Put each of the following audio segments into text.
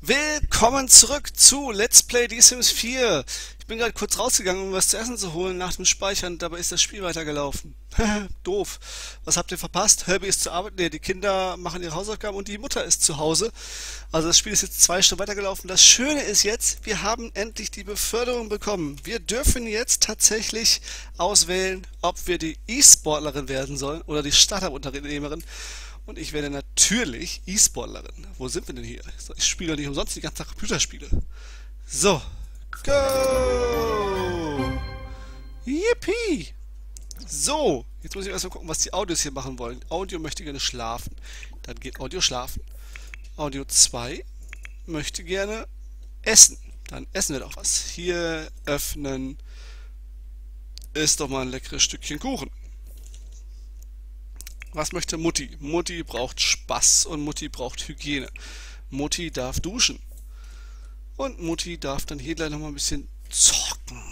Willkommen zurück zu Let's Play The Sims 4. Ich bin gerade kurz rausgegangen, um was zu essen zu holen nach dem Speichern, dabei ist das Spiel weitergelaufen. Doof. Was habt ihr verpasst? Herbie ist zur Arbeit, nee, die Kinder machen ihre Hausaufgaben und die Mutter ist zu Hause. Also das Spiel ist jetzt zwei Stunden weitergelaufen. Das Schöne ist jetzt, wir haben endlich die Beförderung bekommen. Wir dürfen jetzt tatsächlich auswählen, ob wir die E-Sportlerin werden sollen oder die Startup-Unternehmerin. Und ich werde natürlich E-Sportlerin. Wo sind wir denn hier? Ich spiele doch nicht umsonst die ganze Tag Computerspiele. So. Go! Yippie! So, jetzt muss ich erstmal gucken, was die Audios hier machen wollen. Audio möchte gerne schlafen. Dann geht Audio schlafen. Audio 2 möchte gerne essen. Dann essen wir doch was. Hier öffnen. Ist doch mal ein leckeres Stückchen Kuchen. Was möchte Mutti? Mutti braucht Spaß und Mutti braucht Hygiene. Mutti darf duschen. Und Mutti darf dann hier gleich nochmal ein bisschen zocken.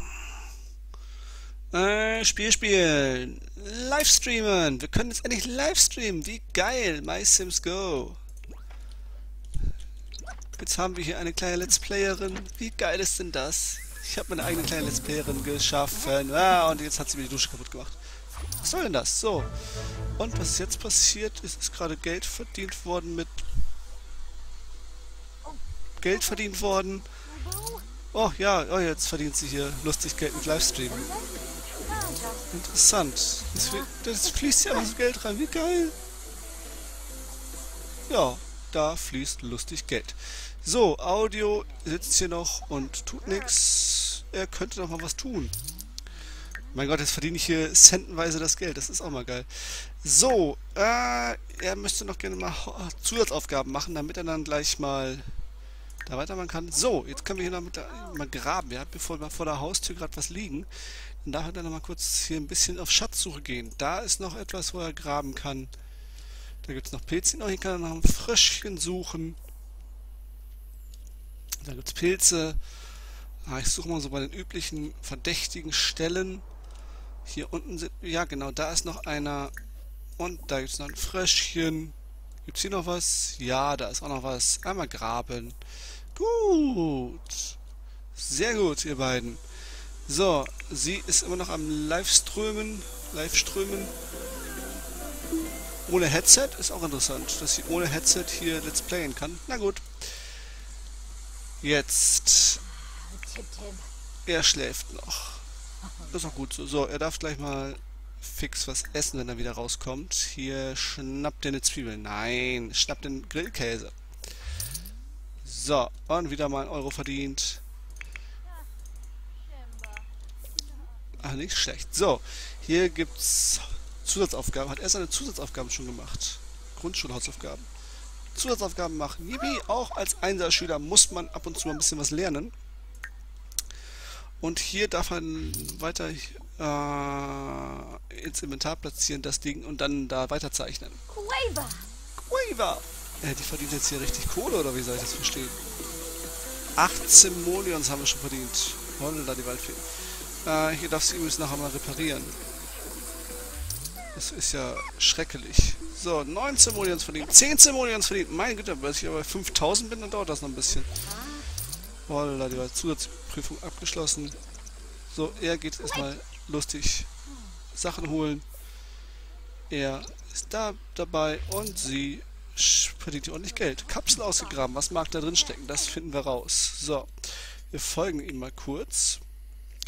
Äh, Spiel spielen. Livestreamen. Wir können jetzt endlich livestreamen. Wie geil. My Sims Go. Jetzt haben wir hier eine kleine Let's Playerin. Wie geil ist denn das? Ich habe meine eigene kleine Let's Playerin geschaffen. Ah, und jetzt hat sie mir die Dusche kaputt gemacht. Was soll denn das? So. Und was jetzt passiert ist, ist gerade Geld verdient worden mit... Geld verdient worden. Oh ja, oh, jetzt verdient sie hier lustig Geld mit Livestream. Interessant. Das, das fließt ja einfach so Geld rein. Wie geil. Ja, da fließt lustig Geld. So, Audio sitzt hier noch und tut nichts. Er könnte noch mal was tun. Mein Gott, jetzt verdiene ich hier centenweise das Geld. Das ist auch mal geil. So, äh, er möchte noch gerne mal Zusatzaufgaben machen, damit er dann gleich mal da weitermachen kann. So, jetzt können wir hier noch mit der, mal graben. Wir haben bevor vor der Haustür gerade was liegen. Dann darf er dann noch mal kurz hier ein bisschen auf Schatzsuche gehen. Da ist noch etwas, wo er graben kann. Da gibt es noch Pilze. Oh, hier kann er noch ein Fröschchen suchen. Da gibt es Pilze. Ah, ich suche mal so bei den üblichen verdächtigen Stellen. Hier unten sind... Ja, genau, da ist noch einer. Und da gibt es noch ein Fröschchen. Gibt es hier noch was? Ja, da ist auch noch was. Einmal graben. Gut. Sehr gut, ihr beiden. So, sie ist immer noch am Live-Strömen. Live-Strömen. Ohne Headset ist auch interessant, dass sie ohne Headset hier Let's Playen kann. Na gut. Jetzt. Er schläft noch. Das ist auch gut so. Er darf gleich mal fix was essen, wenn er wieder rauskommt. Hier schnappt er eine Zwiebel. Nein, schnappt den Grillkäse. So, und wieder mal ein Euro verdient. Ach, nicht schlecht. So, hier gibt's Zusatzaufgaben. Hat er seine Zusatzaufgaben schon gemacht? Grundschulhausaufgaben. Zusatzaufgaben machen. Yippie, auch als Einserschüler muss man ab und zu mal ein bisschen was lernen. Und hier darf man weiter äh, ins Inventar platzieren, das Ding, und dann da weiterzeichnen. Quaver! Quaver! Äh, die verdient jetzt hier richtig Kohle, oder wie soll ich das verstehen? 18 Molions haben wir schon verdient. Holla, die Waldfee. Äh, hier darf sie übrigens nachher mal reparieren. Das ist ja schrecklich. So, 19 Molions verdient. 10 Molions verdient. Mein Güte, wenn ich aber bei 5000 bin, dann dauert das noch ein bisschen. Holla, die Zusatzprüfung abgeschlossen. So, er geht erstmal lustig Sachen holen. Er ist da dabei und sie verdient ordentlich Geld. Kapsel ausgegraben. Was mag da drin stecken? Das finden wir raus. So, wir folgen ihm mal kurz.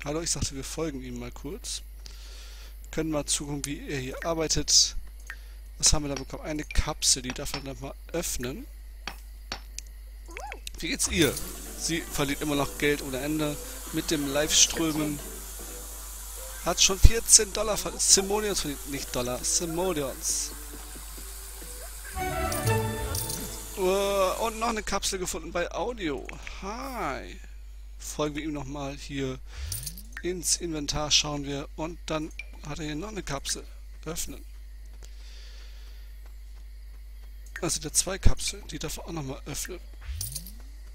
Hallo, ich sagte, wir folgen ihm mal kurz. Können mal zugucken, wie er hier arbeitet. Was haben wir da bekommen? Eine Kapsel, die darf man dann mal öffnen. Wie geht's ihr? Sie verliert immer noch Geld ohne Ende. Mit dem Live-Strömen. Hat schon 14 Dollar verdient. Simoleons verdient. Nicht Dollar, Simoleons. Uh, und noch eine Kapsel gefunden bei Audio. Hi. Folgen wir ihm nochmal hier ins Inventar, schauen wir. Und dann hat er hier noch eine Kapsel. Öffnen. Also der zwei Kapseln, die darf er auch nochmal öffnen.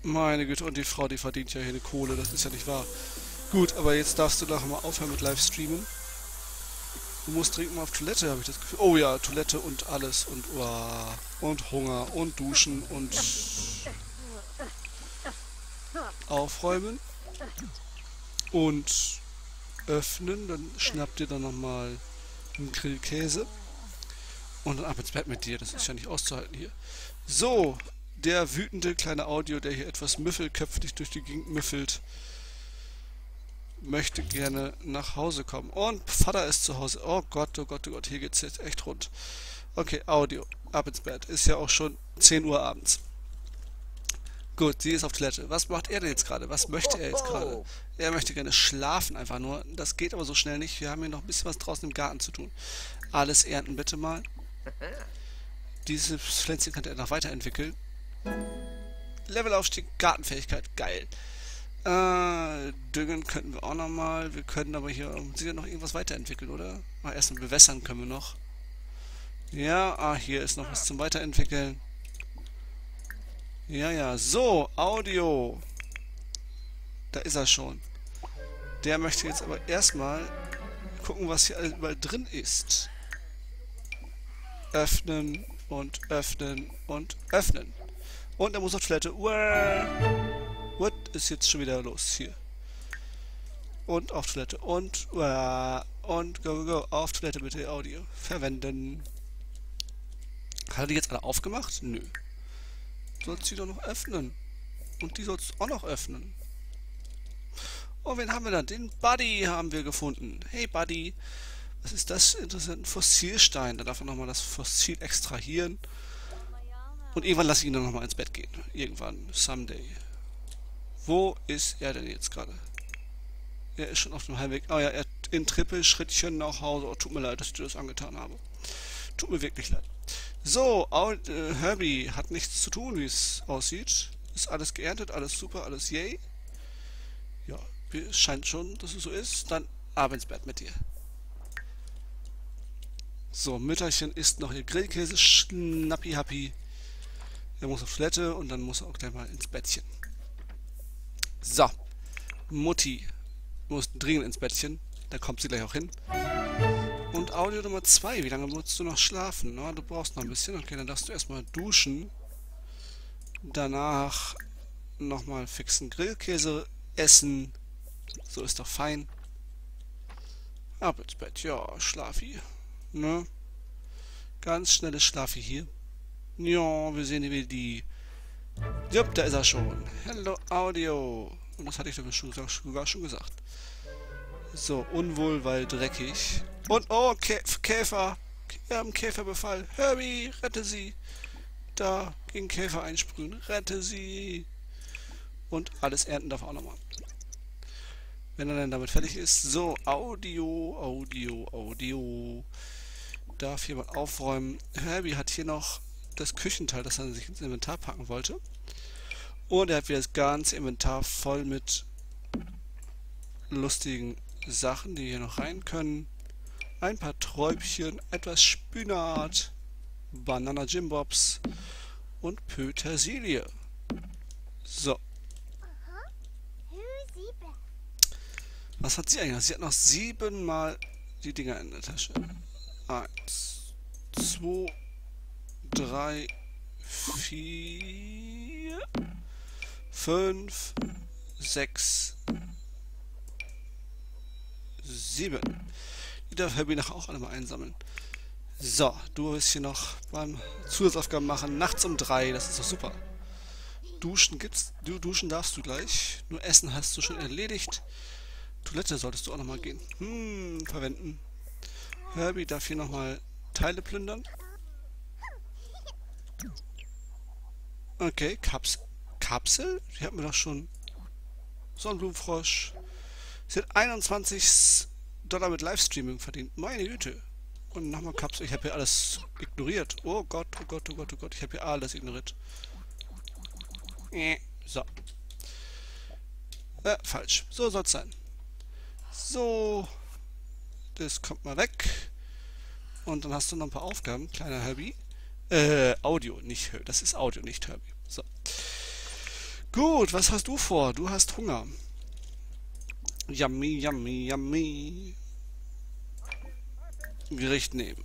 Meine Güte, und die Frau, die verdient ja hier eine Kohle, das ist ja nicht wahr. Gut, aber jetzt darfst du doch mal aufhören mit Livestreamen. Du musst dringend mal auf Toilette, habe ich das Gefühl. Oh ja, Toilette und alles und oh, und Hunger und Duschen und aufräumen und öffnen. Dann schnappt ihr dann nochmal einen Grillkäse. Und dann ab ins Bett mit dir. Das ist ja nicht auszuhalten hier. So, der wütende kleine Audio, der hier etwas müffelköpfig durch die Gegend müffelt, möchte gerne nach Hause kommen. Und Vater ist zu Hause. Oh Gott, oh Gott, oh Gott, hier geht's jetzt echt rund. Okay, Audio. Ab ins Bett. Ist ja auch schon 10 Uhr abends. Gut, sie ist auf Toilette. Was macht er denn jetzt gerade? Was möchte er jetzt gerade? Er möchte gerne schlafen einfach nur. Das geht aber so schnell nicht. Wir haben hier noch ein bisschen was draußen im Garten zu tun. Alles ernten bitte mal. Dieses Pflänzchen könnte er noch weiterentwickeln. Levelaufstieg, Gartenfähigkeit, geil. Äh, düngen könnten wir auch nochmal. Wir können aber hier sicher noch irgendwas weiterentwickeln, oder? Ah, erstmal bewässern können wir noch. Ja, ah, hier ist noch was zum Weiterentwickeln. Ja, ja. So, Audio. Da ist er schon. Der möchte jetzt aber erstmal gucken, was hier überall drin ist. Öffnen und öffnen und öffnen. Und er muss auf Toilette. What ist jetzt schon wieder los hier? Und auf Toilette. Und und go, go, go. Auf Toilette bitte Audio. Verwenden. Hat er die jetzt alle aufgemacht? Nö sollst sie doch noch öffnen. Und die sollst auch noch öffnen. Oh, wen haben wir da? Den Buddy haben wir gefunden. Hey Buddy. Was ist das? Interessant. Ein Fossilstein. Da darf er nochmal das Fossil extrahieren. Und irgendwann lasse ich ihn dann nochmal ins Bett gehen. Irgendwann. Someday. Wo ist er denn jetzt gerade? Er ist schon auf dem Heimweg. Oh ja, er in Trippelschrittchen nach Hause. Oh, tut mir leid, dass ich dir das angetan habe. Tut mir wirklich leid. So, äh, Herbie hat nichts zu tun, wie es aussieht. Ist alles geerntet, alles super, alles yay. Ja, scheint schon, dass es so ist. Dann ab ins Bett mit dir. So, Mütterchen isst noch ihr Grillkäse, schnappi happy. Er muss auf Toilette und dann muss er auch gleich mal ins Bettchen. So, Mutti muss dringend ins Bettchen. Da kommt sie gleich auch hin. Und Audio Nummer 2. Wie lange musst du noch schlafen? Na, du brauchst noch ein bisschen. Okay, dann darfst du erstmal duschen. Danach nochmal fixen Grillkäse essen. So ist doch fein. Ab ins Bett. Ja, Schlafi. Ne? Ganz schnelles Schlafi hier. Ja, wir sehen hier die... Jupp, da ist er schon. Hello, Audio. Und das hatte ich doch sogar schon gesagt. So, unwohl, weil dreckig. Und, oh, Kä Käfer. Wir haben Käferbefall. Herbie, rette sie. Da, gegen Käfer einsprühen. Rette sie. Und alles ernten darf auch nochmal. Wenn er dann damit fertig ist. So, Audio, Audio, Audio. Darf jemand aufräumen. Herbie hat hier noch das Küchenteil, das er sich ins Inventar packen wollte. Und er hat wieder das ganze Inventar voll mit lustigen Sachen, die hier noch rein können. Ein paar Träubchen, etwas Spinat, Banana Jimbobs und Petersilie. So. Was hat sie eigentlich? Sie hat noch siebenmal die Dinger in der Tasche. Eins, zwei, drei, vier, fünf, sechs, sieben. Die darf Herbie nachher auch alle mal einsammeln. So, du wirst hier noch beim Zusatzaufgaben machen. Nachts um drei, das ist doch super. Duschen gibt's. Du duschen darfst du gleich. Nur Essen hast du schon erledigt. Toilette solltest du auch nochmal gehen. Hm, verwenden. Herbie darf hier nochmal Teile plündern. Okay, Kaps Kapsel? Die hatten wir doch schon. Sonnenblumenfrosch. Sie hat 21 Dollar mit Livestreaming verdient. Meine Güte. Und nochmal Cups. Ich habe hier alles ignoriert. Oh Gott, oh Gott, oh Gott, oh Gott. Ich habe hier alles ignoriert. Äh, so. Äh, falsch. So soll es sein. So. Das kommt mal weg. Und dann hast du noch ein paar Aufgaben, kleiner Herbie. Äh, Audio, nicht Das ist Audio, nicht Herbie. So. Gut, was hast du vor? Du hast Hunger. Yummy, yummy, yummy. Gericht nehmen.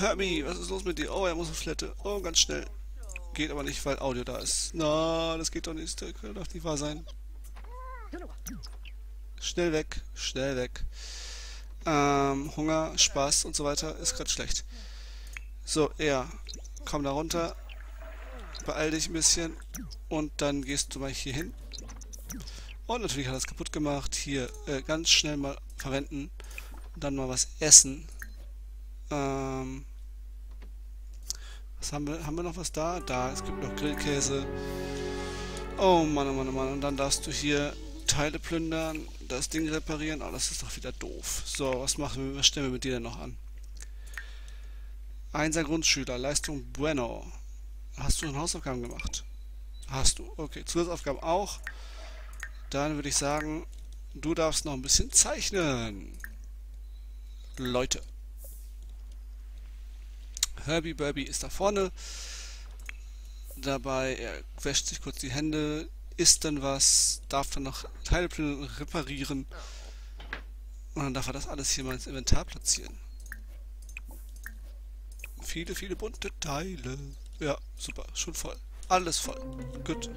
Herbie, was ist los mit dir? Oh, er muss auf Toilette. Oh, ganz schnell. Geht aber nicht, weil Audio da ist. Na, das geht doch nicht. Das kann doch nicht wahr sein. Schnell weg, schnell weg. Ähm, Hunger, Spaß und so weiter ist gerade schlecht. So, er, komm da runter. Beeil dich ein bisschen. Und dann gehst du mal hier hin. Und natürlich hat er es kaputt gemacht. Hier äh, ganz schnell mal verwenden. Und dann mal was essen. Ähm, was haben wir? Haben wir noch was da? Da, es gibt noch Grillkäse. Oh Mann, oh Mann, oh Mann. Und dann darfst du hier Teile plündern, das Ding reparieren. Oh, das ist doch wieder doof. So, was machen wir? Was stellen wir mit dir denn noch an? Einser Grundschüler, Leistung Bueno. Hast du Hausaufgaben gemacht? Hast du. Okay, Zusatzaufgaben auch. Dann würde ich sagen, du darfst noch ein bisschen zeichnen. Leute. Herbie Burby ist da vorne. Dabei, er wäscht sich kurz die Hände, isst dann was, darf dann noch Teile reparieren. Und dann darf er das alles hier mal ins Inventar platzieren. Viele, viele bunte Teile. Ja, super, schon voll. Alles voll. Gut.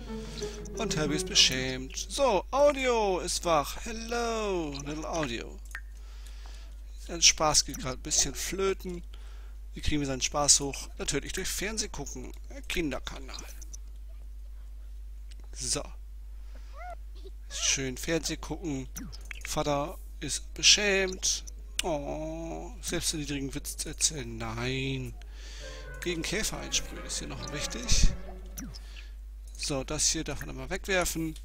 Und Herbie ist beschämt. So, Audio ist wach. Hello, little Audio. Sein Spaß geht gerade ein bisschen flöten. Wie kriegen wir seinen Spaß hoch? Natürlich durch Fernseh gucken. Kinderkanal. So. Schön Fernseh gucken. Vater ist beschämt. Oh, selbst den niedrigen Witz erzählen. Nein. Gegen Käfer einsprühen ist hier noch wichtig. So, das hier darf man mal wegwerfen.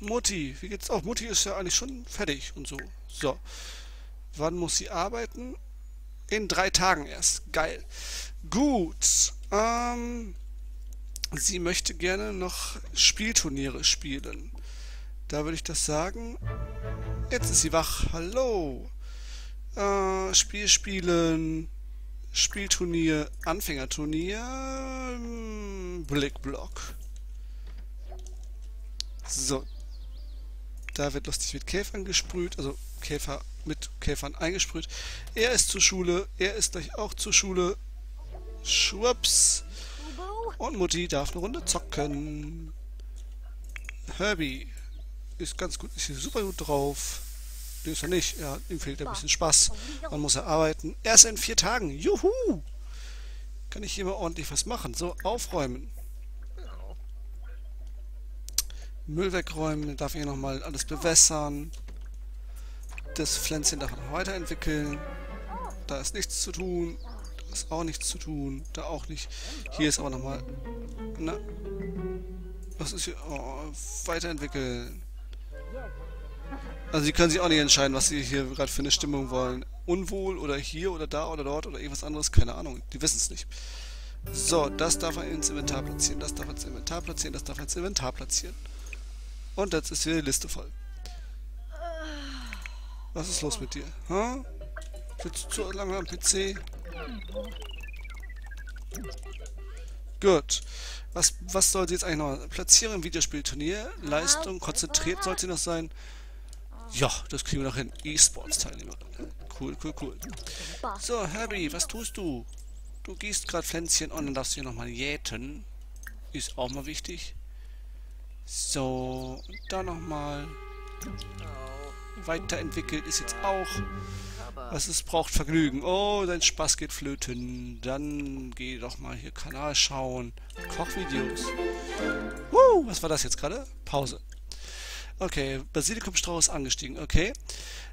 Mutti, wie geht's auch? Mutti ist ja eigentlich schon fertig und so. So. Wann muss sie arbeiten? In drei Tagen erst. Geil. Gut. Ähm, sie möchte gerne noch Spielturniere spielen. Da würde ich das sagen. Jetzt ist sie wach. Hallo. Äh, Spiel spielen. Spielturnier, Anfängerturnier, Blickblock. So. Da wird lustig mit Käfern gesprüht, also Käfer mit Käfern eingesprüht. Er ist zur Schule, er ist gleich auch zur Schule. Schwupps. Und Mutti darf eine Runde zocken. Herbie ist ganz gut, ist hier super gut drauf. Nee, ist er nicht. Ja, ihm fehlt ein bisschen Spaß. Man muss er arbeiten. Erst in vier Tagen. Juhu! Kann ich hier mal ordentlich was machen. So, aufräumen. Müll wegräumen. Dann darf ich hier nochmal alles bewässern. Das Pflänzchen darf noch weiterentwickeln. Da ist nichts zu tun. Da ist auch nichts zu tun. Da auch nicht. Hier ist aber nochmal... Na? Was ist hier? Oh, weiterentwickeln. Also sie können sich auch nicht entscheiden, was sie hier gerade für eine Stimmung wollen. Unwohl oder hier oder da oder dort oder irgendwas anderes, keine Ahnung. Die wissen es nicht. So, das darf er ins Inventar platzieren, das darf er ins Inventar platzieren, das darf er ins Inventar platzieren. Und jetzt ist hier die Liste voll. Was ist los mit dir? Hm? Sitzt du zu lange am PC? Gut. Was, was soll sie jetzt eigentlich noch? Platzieren im Videospielturnier. Leistung, konzentriert soll sie noch sein. Ja, das kriegen wir noch hin. E-Sports-Teilnehmerin. Cool, cool, cool. So, Herbie, was tust du? Du gießt gerade Pflänzchen und dann darfst du hier nochmal jäten. Ist auch mal wichtig. So, da nochmal. Weiterentwickelt ist jetzt auch. Was es braucht Vergnügen. Oh, dein Spaß geht flöten. Dann geh doch mal hier Kanal schauen. Kochvideos. Woo, was war das jetzt gerade? Pause. Okay, Basilikumstrauß angestiegen. Okay.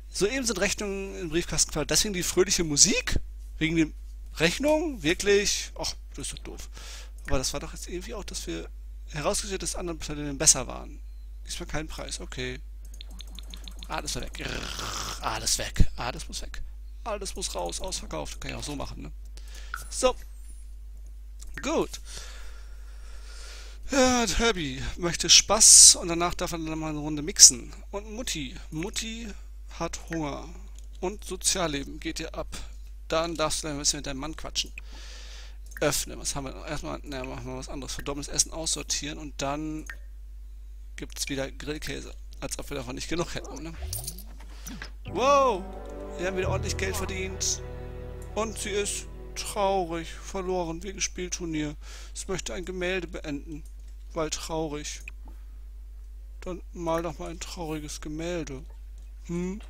Soeben sind Rechnungen im Briefkasten gefallen. Deswegen die fröhliche Musik? Wegen den Rechnungen? Wirklich? Ach, das ist doch doof. Aber das war doch jetzt irgendwie auch, dass wir herausgestellt, dass andere Planeten besser waren. Diesmal kein Preis. Okay. Alles weg. Alles weg. Alles muss weg. Alles muss raus. Ausverkauft. Kann ich auch so machen, ne? So. Gut. Ja, Herbie möchte Spaß und danach darf er dann mal eine Runde mixen. Und Mutti. Mutti hat Hunger. Und Sozialleben geht ihr ab. Dann darfst du dann ein bisschen mit deinem Mann quatschen. Öffnen. Was haben wir? Erstmal, na, machen wir was anderes. Verdorbenes Essen aussortieren und dann gibt es wieder Grillkäse. Als ob wir davon nicht genug hätten, ne? Wow! Wir haben wieder ordentlich Geld verdient. Und sie ist Traurig. Verloren wegen Spielturnier. Es möchte ein Gemälde beenden. Weil traurig. Dann mal doch mal ein trauriges Gemälde. Hm?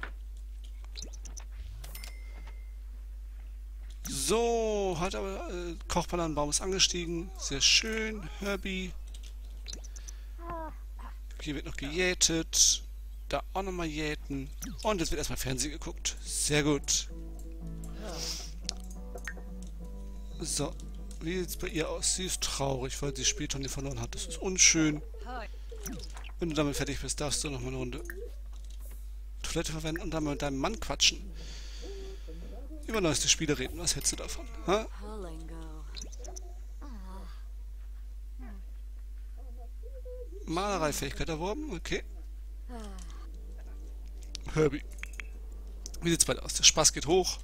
So, hat aber äh, Kochbananenbaum ist angestiegen. Sehr schön. Herbie. Hier wird noch gejätet. Da auch nochmal jäten. Und jetzt wird erstmal Fernsehen geguckt. Sehr gut. So. Wie sieht es bei ihr aus? Sie ist traurig, weil sie Spielturnier verloren hat. Das ist unschön. Wenn du damit fertig bist, darfst du noch mal eine Runde Toilette verwenden und dann mit deinem Mann quatschen. Über neueste Spiele reden. Was hältst du davon? Ha? Malereifähigkeit erworben. Okay. Herbie. Wie sieht's bei dir aus? Der Spaß geht hoch.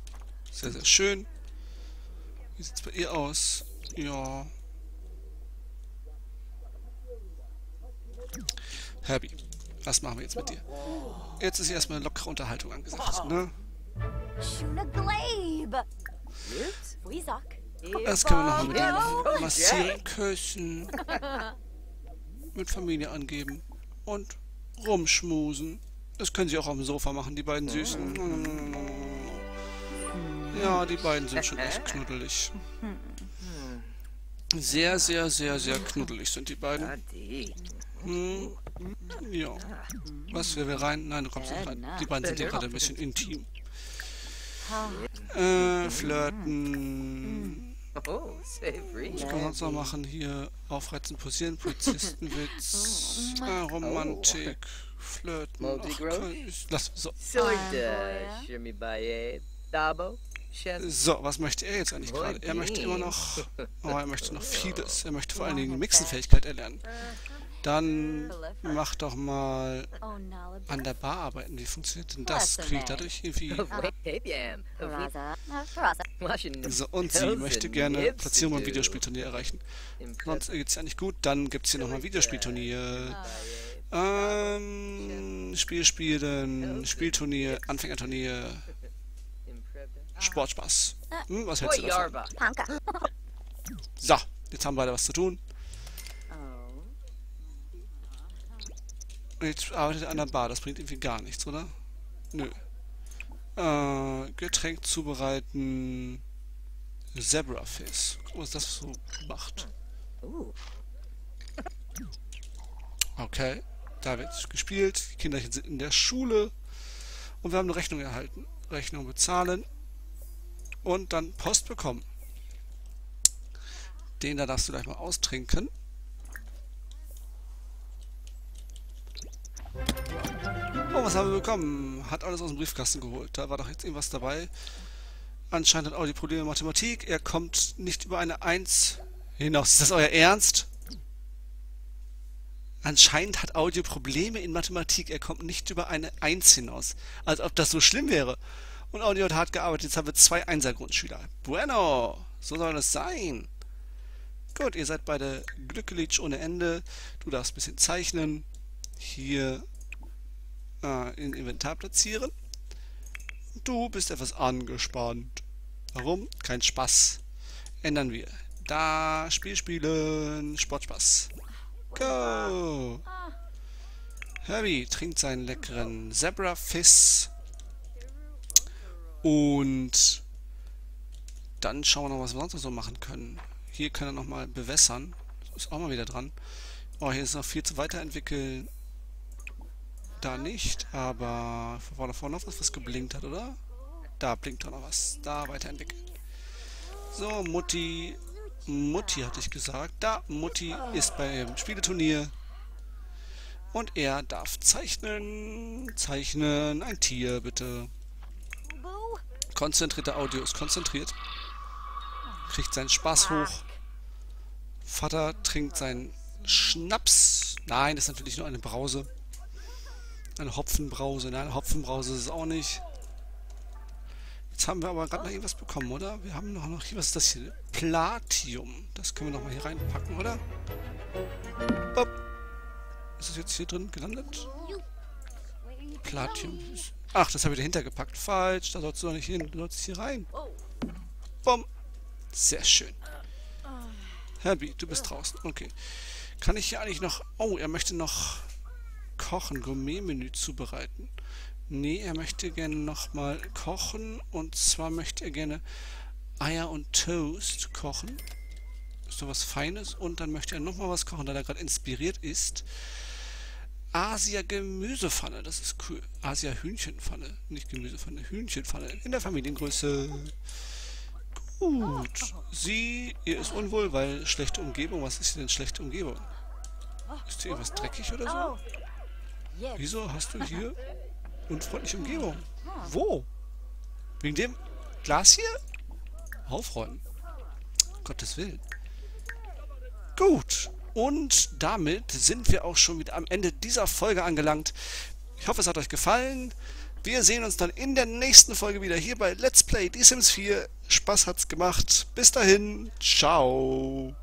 Sehr, sehr schön. Wie sieht's bei ihr aus? Ja. Herbie, was machen wir jetzt mit dir? Jetzt ist erstmal eine lockere Unterhaltung angesagt, ne? Erst können wir nochmal mit dir massieren, küssen, mit Familie angeben und rumschmusen. Das können sie auch auf dem Sofa machen, die beiden Süßen. Ja, die beiden sind schon echt knuddelig. Sehr, sehr, sehr, sehr knuddelig sind die beiden. Hm, ja. Was, wer will rein? Nein, du kommst nicht rein. Die beiden sind ja gerade ein bisschen intim. Äh, flirten. Was kann man sonst noch machen? Hier aufreizen, posieren, Polizistenwitz, äh, Romantik, Flirten. Ach, lass, so. So, was möchte er jetzt eigentlich gerade? Er möchte immer noch... Oh, er möchte noch vieles. Er möchte vor allen Dingen die Mixenfähigkeit erlernen. Dann mach doch mal an der Bar arbeiten. Wie funktioniert denn das? Kriege ich dadurch irgendwie... So, und sie möchte gerne Platzierung im Videospielturnier erreichen. Sonst geht es ja nicht gut. Dann gibt es hier nochmal Videospielturnier. Ähm, Spiel spielen, Spielturnier, Anfängerturnier, Sportspaß. Hm, was hältst du davon? So, jetzt haben wir beide was zu tun. Jetzt arbeitet er an der Bar, das bringt irgendwie gar nichts, oder? Nö. Äh, Getränk zubereiten. Zebrafish. Guck mal, was das so macht. Okay. Da wird gespielt. Die Kinderchen sind in der Schule. Und wir haben eine Rechnung erhalten. Rechnung bezahlen. Und dann Post bekommen. Den da darfst du gleich mal austrinken. Oh, was haben wir bekommen? Hat alles aus dem Briefkasten geholt. Da war doch jetzt irgendwas dabei. Anscheinend hat Audi Probleme mit Mathematik. Er kommt nicht über eine 1 hinaus. Ist das euer Ernst? Anscheinend hat Audio Probleme in Mathematik. Er kommt nicht über eine 1 hinaus. Als ob das so schlimm wäre. Und Audio hat hart gearbeitet. Jetzt haben wir zwei Einser-Grundschüler. Bueno, so soll es sein. Gut, ihr seid beide glücklich ohne Ende. Du darfst ein bisschen zeichnen. Hier äh, in Inventar platzieren. Du bist etwas angespannt. Warum? Kein Spaß. Ändern wir. Da, Spiel spielen, Sportspaß. Go! Herbie trinkt seinen leckeren Zebra Fizz. Und dann schauen wir noch, was wir sonst noch so machen können. Hier können wir nochmal bewässern. Ist auch mal wieder dran. Oh, hier ist noch viel zu weiterentwickeln da nicht, aber war da vorne noch was, was geblinkt hat, oder? Da blinkt doch noch was. Da weiterentwickeln. So, Mutti. Mutti hatte ich gesagt. Da, Mutti ist beim Spieleturnier. Und er darf zeichnen. Zeichnen. Ein Tier, bitte. Konzentrierter Audio ist konzentriert. Kriegt seinen Spaß hoch. Vater trinkt seinen Schnaps. Nein, das ist natürlich nur eine Brause. Eine Hopfenbrause. Nein, Hopfenbrause ist es auch nicht. Jetzt haben wir aber gerade noch irgendwas bekommen, oder? Wir haben noch, noch hier, was ist das hier? Platium. Das können wir noch mal hier reinpacken, oder? Ist das jetzt hier drin gelandet? Platium. Ach, das habe ich dahinter gepackt. Falsch, da sollst du doch nicht hin. Du sollst hier rein. Bom. Sehr schön. Herbie, du bist draußen. Okay. Kann ich hier eigentlich noch... Oh, er möchte noch kochen, Gourmet-Menü zubereiten. Nee, er möchte gerne nochmal kochen. Und zwar möchte er gerne Eier und Toast kochen. Ist doch was Feines. Und dann möchte er nochmal was kochen, da er gerade inspiriert ist. Asia Gemüsepfanne, das ist cool. Asia Hühnchenpfanne, nicht Gemüsepfanne, Hühnchenpfanne in der Familiengröße. Gut. Sie, ihr ist unwohl, weil schlechte Umgebung. Was ist denn schlechte Umgebung? Ist hier irgendwas dreckig oder so? Wieso hast du hier unfreundliche Umgebung? Wo? Wegen dem Glas hier? Aufräumen. Gottes Willen. Gut. Und damit sind wir auch schon wieder am Ende dieser Folge angelangt. Ich hoffe, es hat euch gefallen. Wir sehen uns dann in der nächsten Folge wieder hier bei Let's Play The Sims 4. Spaß hat's gemacht. Bis dahin. Ciao.